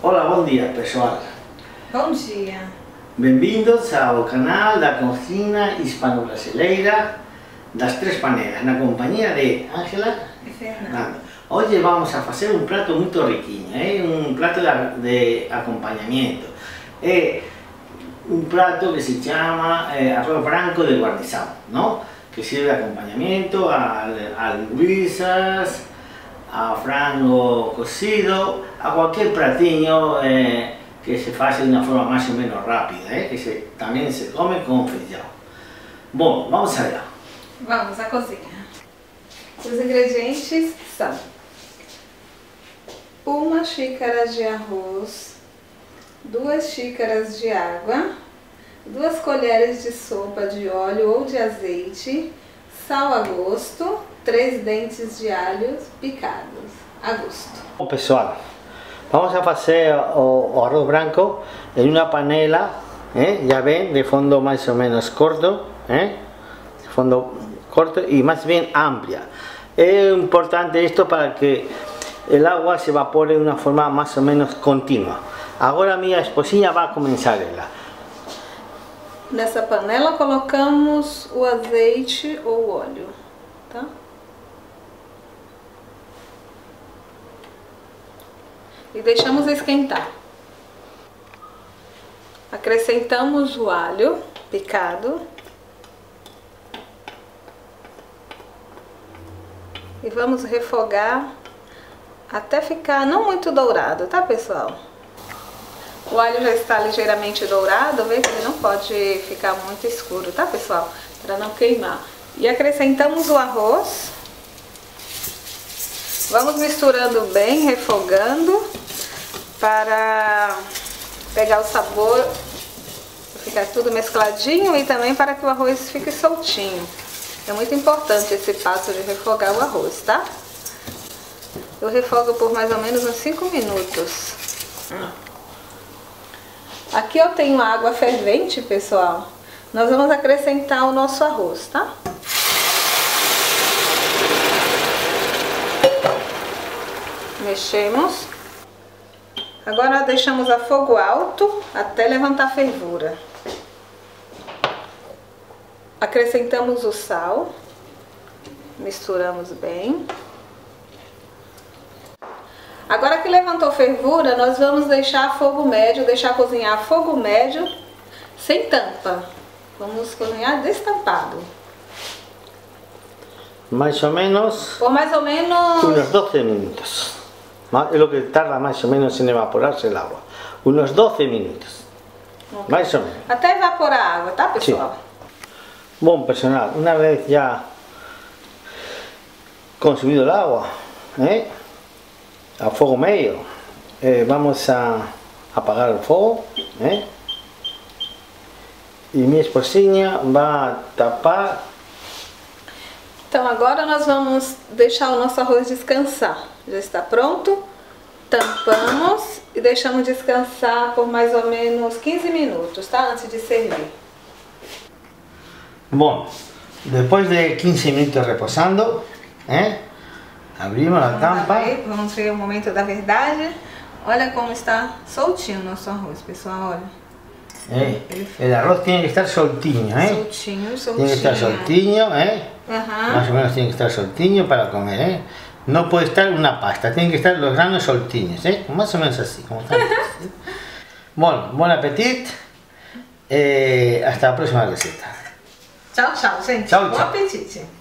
Olá, bom dia pessoal. Bom dia. Bem-vindos ao canal da Cocina Hispano-Brasileira das Três Panelas, na companhia de Ángela E Fernanda. Nada. Hoje vamos a fazer um prato muito riquinho, é um prato de, acompanhamento. É um prato que se chama eh, arroz branco de guarnição, não? que sirve de acompanhamento a, a a frango cocido, a qualquer pratinho eh, que se faça de uma forma mais ou menos rápida, eh, que se, também se come com feijão. Bom, vamos allá. Vamos à cozinha. Os ingredientes são uma xícara de arroz, duas xícaras de água, duas colheres de sopa de óleo ou de azeite, sal a gosto, três dentes de alho picados a gosto. Bom pessoal, vamos a fazer o, arroz branco em uma panela, eh, já vem, de fundo mais ou menos corto, eh, de fundo corto e mais bem ampla. É importante isto para que o agua se evapore de uma forma mais ou menos contínua. Agora minha esposinha vai começar ela. Nessa panela colocamos o azeite ou o óleo, tá? E deixamos esquentar. Acrescentamos o alho picado. E vamos refogar até ficar não muito dourado, tá pessoal? O alho já está ligeiramente dourado, vê que ele não pode ficar muito escuro, tá pessoal? Para não queimar. E acrescentamos o arroz. Vamos misturando bem, refogando, para pegar o sabor, ficar tudo mescladinho e também para que o arroz fique soltinho. É muito importante esse passo de refogar o arroz, tá? Eu refogo por mais ou menos uns 5 minutos. Aqui eu tenho água fervente, pessoal. Nós vamos acrescentar o nosso arroz, tá? Mexemos. Agora deixamos a fogo alto até levantar fervura. Acrescentamos o sal. Misturamos bem. Agora que levantou fervura, nós vamos deixar a fogo médio, deixar cozinhar a fogo médio, sem tampa. Vamos cozinhar destampado. Mais ou menos Por mais ou menos... unos 12 minutos. Es lo que tarda más o menos en evaporarse el agua. Unos 12 minutos. Más o menos. Até evaporar a água, tá pessoal? Bom, personal, una vez ya consumido el agua, ¿eh? a fuego medio, eh, vamos a apagar el fuego. ¿eh? Y mi esposinha va a tapar Então agora nós vamos deixar o nosso arroz descansar. Já está pronto. Tampamos e deixamos descansar por mais ou menos 15 minutos, tá? Antes de servir. Bom, depois de 15 minutos reposando, ¿eh? abrimos a tampa. Aí, Vamos ver o momento da verdade. Olha como está soltinho o nosso arroz, pessoal, olha. ¿Eh? El arroz tiene que estar soltiño, ¿eh? Soltinho, soltinho. Tiene que estar soltiño, ¿eh? Aham. Más o menos tiene que estar soltiño para comer, ¿eh? No puede estar una pasta, tienen que estar los granos soltiños, ¿eh? Más o menos así, como están. ¿sí? Bueno, buen apetito. Eh, hasta la próxima receta. Tchau, tchau, gente. Tchau. apetite.